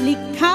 Lika